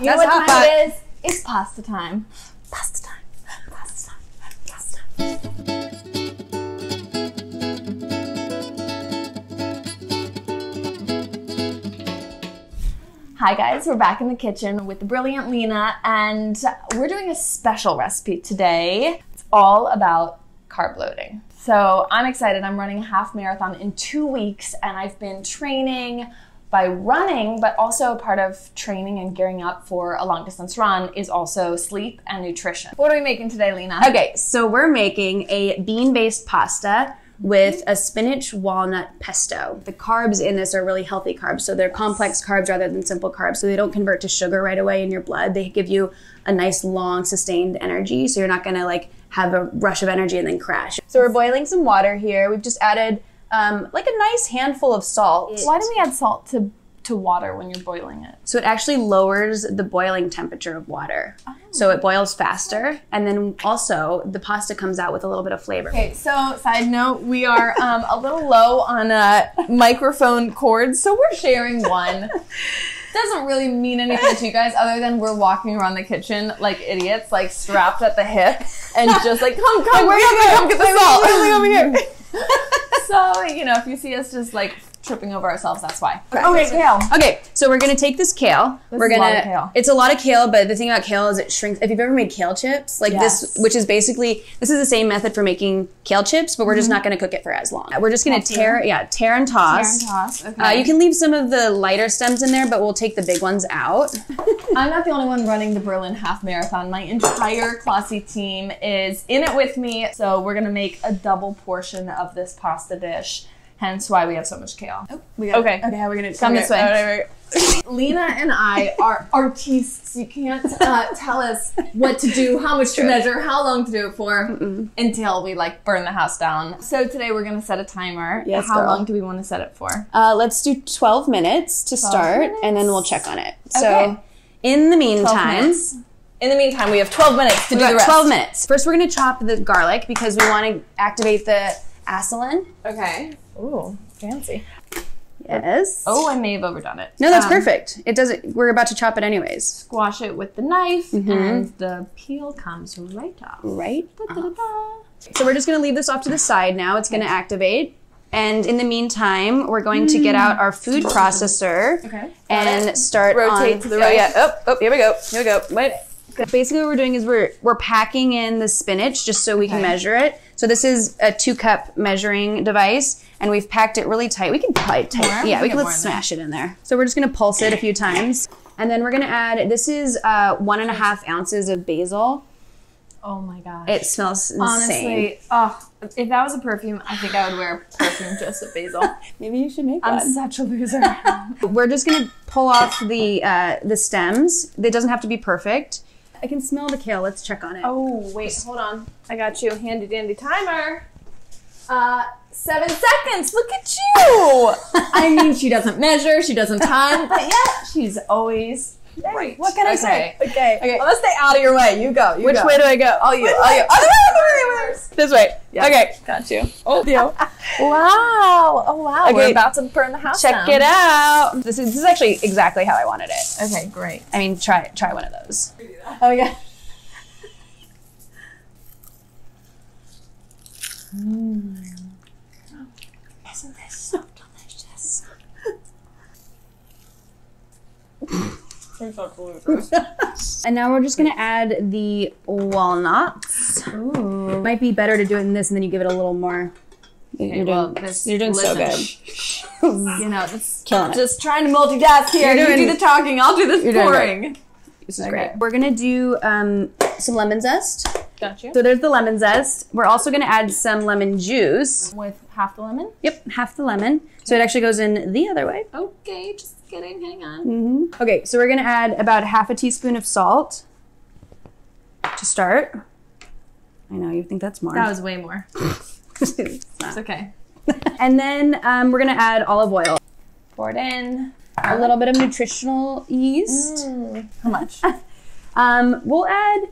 You know what time it is? It's pasta time. Pasta time. Pasta time. Pasta time. Hi guys, we're back in the kitchen with the brilliant Lena, and we're doing a special recipe today. It's all about carb loading. So I'm excited. I'm running a half marathon in two weeks, and I've been training by running, but also part of training and gearing up for a long distance run is also sleep and nutrition. What are we making today, Lena? Okay, so we're making a bean-based pasta with a spinach walnut pesto. The carbs in this are really healthy carbs, so they're complex carbs rather than simple carbs. So they don't convert to sugar right away in your blood. They give you a nice long sustained energy, so you're not going to like have a rush of energy and then crash. So we're boiling some water here. We've just added um, like a nice handful of salt. Why do we add salt to, to water when you're boiling it? So it actually lowers the boiling temperature of water. So it boils faster, and then also the pasta comes out with a little bit of flavor. Okay, so side note, we are um, a little low on uh, microphone cords, so we're sharing one. Doesn't really mean anything to you guys other than we're walking around the kitchen like idiots, like strapped at the hip, and just like, come, come, we're gonna come get the salt. over here. so, you know, if you see us just like tripping over ourselves, that's why. Okay, kale. Okay, so we're gonna take this kale. we're is gonna. lot of kale. It's a lot of kale, but the thing about kale is it shrinks. If you've ever made kale chips, like Yes. this, which is basically this is the same method for making kale chips, but we're just not gonna cook it for as long. We're just gonna tear, yeah, tear and toss. Tear and toss, okay. Uh, you can leave some of the lighter stems in there, but we'll take the big ones out. I'm not the only one running the Berlin Half Marathon. My entire Klossy team is in it with me. So we're gonna make a double portion of this pasta dish. Hence why we have so much kale. We got Okay. Okay, how are we gonna Come okay, this way. all right, right. Lena and I are artists. You can't uh, tell us what to do, how much to measure, how long to do it for until we like burn the house down. So today we're gonna set a timer. Yes, how girl. long do we want to set it for? Uh, let's do 12 minutes to start, minutes? and then we'll check on it. So, Okay. in the meantime. In the meantime, we have 12 minutes to we do the rest. 12 minutes. First, we're gonna chop the garlic because we want to activate the acetylene. Okay. Ooh, fancy. Yes. Oh, I may have overdone it. No, that's Um, perfect. It doesn't. We're about to chop it anyways. Squash it with the knife, Mm-hmm. and the peel comes right off. Right. Da-da-da-da. So we're just gonna leave this off to the side now. It's gonna activate. And in the meantime, we're going to get out our food processor Okay. and start Rotate on- to the right. Yeah. Oh, oh, here we go. Here we go. Wait. Basically, what we're doing is we're we're packing in the spinach just so we can Okay. measure it. So this is a two cup measuring device, and we've packed it really tight. We can probably tight. More? Yeah, We can let's smash it in there. So we're just gonna pulse it a few times, and then we're gonna add. This is uh, one and a half ounces of basil. Oh my gosh. It smells insane. Honestly, oh, if that was a perfume, I think I would wear perfume just of basil. Maybe you should make I'm one. such a loser. We're just gonna pull off the uh, the stems. It doesn't have to be perfect. I can smell the kale. Let's check on it. oh, wait, hold on. I got you. Handy dandy timer. Uh, seven seconds. Look at you. I mean, she doesn't measure, she doesn't time, but yet she's always right. What can I Okay. say? Okay. Okay, let's stay out of your way. You go. You Which go. way do I go? All you. Which All way? you. Other way. Other way. This way. Yeah. Okay. Got you. Oh, you. wow. Oh, wow. We're about to burn the house Check down. it out. This is this is actually exactly how I wanted it. Okay, great. I mean, try try one of those. Oh, yeah. Hmm. Isn't this so delicious? And now we're just gonna add the walnuts. Ooh. Might be better to do it in this, and then you give it a little more. You're doing, well, this- you're doing so good. You know, just, just trying to multitask here. You're you do the talking, I'll do the You're doing pouring. This is Okay. great. We're gonna do um, some lemon zest. Got you. So there's the lemon zest. We're also gonna add some lemon juice. With half the lemon? Yep, half the lemon. So it actually goes in the other way. Okay, just kidding. Hang on. Mm-hmm. Okay, so we're gonna add about half a teaspoon of salt to start. I know you think that's more. That was way more. It's It's okay. and then um, we're gonna add olive oil, Pour it in. A little bit of nutritional yeast. Mm. How much? Um, we'll add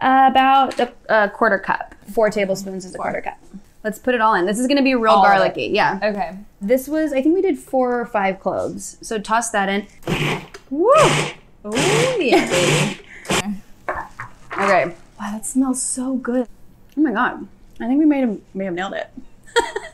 about a, a quarter cup. Four tablespoons is a quarter cup. Let's put it all in. This is gonna be real All garlicky. Yeah. okay. This was, I think we did four or five cloves. So toss that in. Woo! Oh yeah, baby. Okay. Wow, that smells so good. Oh my god. I think we made have, may have nailed it.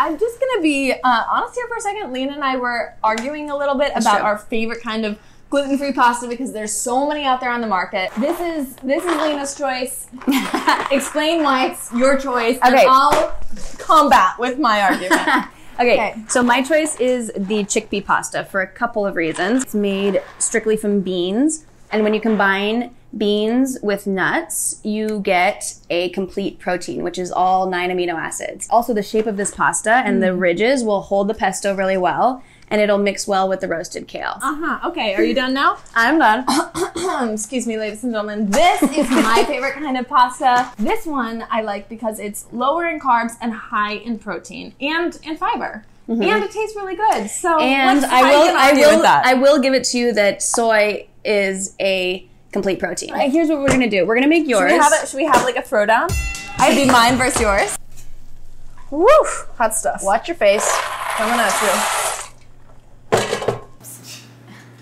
I'm just gonna be uh, honest here for a second. Lena and I were arguing a little bit about our favorite kind of gluten-free pasta because there's so many out there on the market. This is this is Lena's choice. Explain why it's your choice. and Okay. I'll combat with my argument. Okay, Okay. so my choice is the chickpea pasta for a couple of reasons. It's made strictly from beans, and when you combine beans with nuts, you get a complete protein, which is all nine amino acids. Also, the shape of this pasta and the ridges will hold the pesto really well, and it'll mix well with the roasted kale. uh huh. Okay. Are you done now? I'm done. Excuse me, ladies and gentlemen. This is my favorite kind of pasta. This one I like because it's lower in carbs and high in protein and in fiber. And it tastes really good. So Mm-hmm. and I will, I will. I will give it to you that soy is a complete protein. Uh, Here's what we're gonna do. We're gonna make yours. Should we have it? Should we have like a throwdown? I'd be mine versus yours. Woo! Hot stuff. Watch your face. Coming at you.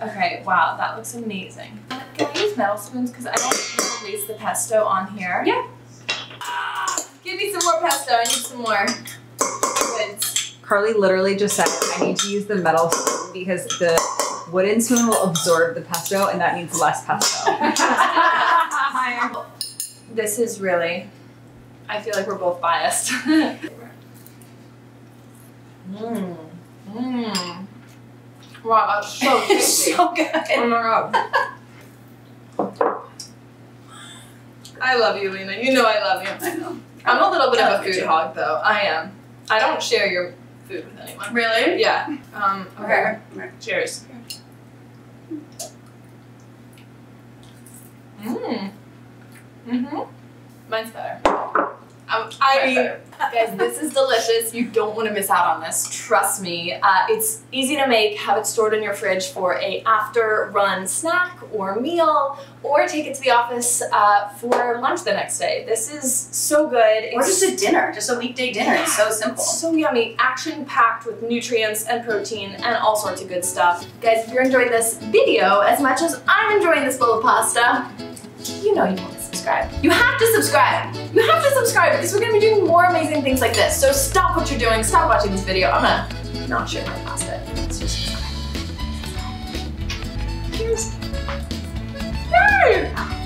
Okay, wow, that looks amazing. Can I use metal spoons? Because I don't want to waste the pesto on here. Yeah. Ah, give me some more pesto. I need some more goods. Karlie literally just said, I need to use the metal spoon because the wooden spoon will absorb the pesto and that needs less pesto. this is really, I feel like we're both biased. Mmm. Mmm. Wow, that's so tasty. so good. Oh my god. I love you, Lena. You know I love you. I know. I'm a little bit of a food hog, though. I am. I don't share your food with anyone. Really? Yeah. Um, okay. Cheers. Mmm. Mm-hmm. Mine's better. I mean, guys, this is delicious. You don't want to miss out on this. Trust me. Uh, it's easy to make. Have it stored in your fridge for a after-run snack or meal, or take it to the office uh, for lunch the next day. This is so good. Or It's just a dinner, just a weekday dinner. It's so simple. so yummy, action packed with nutrients and protein and all sorts of good stuff. Guys, if you're enjoying this video as much as I'm enjoying this bowl of pasta, you know you want subscribe. You have to subscribe. You have to subscribe because we're gonna be doing more amazing things like this. So stop what you're doing, stop watching this video. I'm gonna not share my pasta. Let's just subscribe. Cheers. Yay!